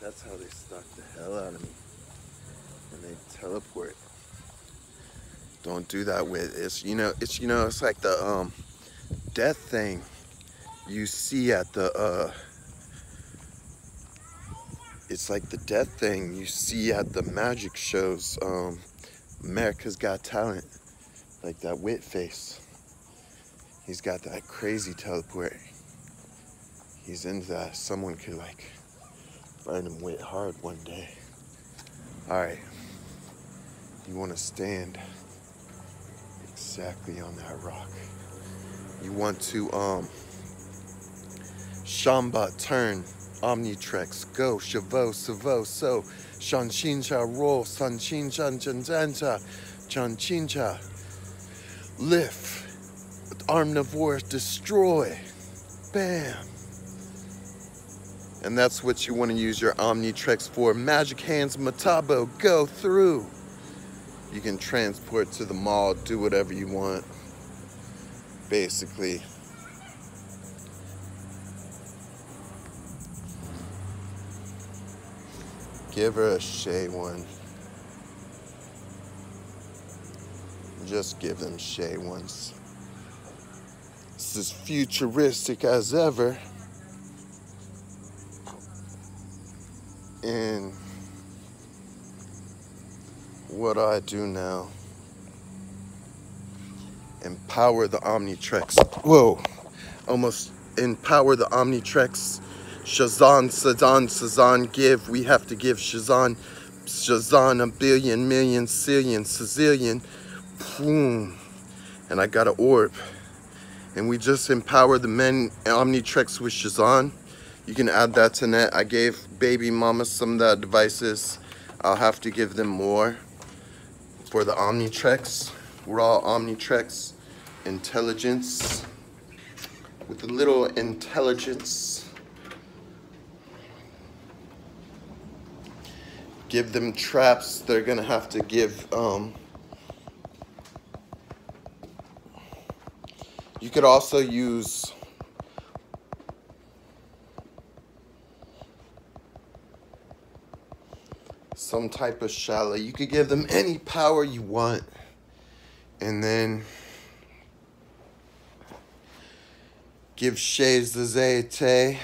That's how they stalk the hell out of me. And they teleport. Don't do that with it's you know it's you know it's like the um death thing you see at the uh it's like the death thing you see at the magic shows um America's Got Talent like that wit face he's got that crazy teleport he's into that someone could like burn him wit hard one day. All right. You want to stand exactly on that rock. You want to um Shamba turn Omnitrex go Chavo Savo so Shanshincha roll Sanshinchan Chanzancha Chanchincha lift Omnivores destroy. Bam and that's what you want to use your Omnitrex for. Magic Hands Metabo, go through. You can transport to the mall, do whatever you want. Basically. Give her a Shay one. Just give them Shay ones. It's as futuristic as ever. And what I do now? Empower the Omnitrex. Whoa, almost empower the Omnitrex. Shazan, Sazan, Sazan, give. We have to give Shazan, Shazan a billion, million, zillion, Sicilian. Boom. And I got an orb. And we just empower the men Omnitrex with Shazan. You can add that to net. I gave baby mama some of the devices. I'll have to give them more for the Omnitrex, raw Omnitrex intelligence with a little intelligence. Give them traps. They're gonna have to give, um, you could also use some type of shallow. You could give them any power you want. And then give Shays the Zayte.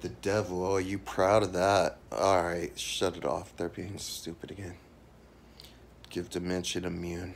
The devil. Oh, are you proud of that? Alright, shut it off. They're being stupid again. Give Dimension immune.